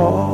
all.